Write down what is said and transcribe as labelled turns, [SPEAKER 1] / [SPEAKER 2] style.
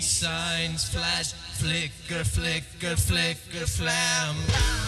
[SPEAKER 1] signs flash, flicker, flicker, flicker, flam.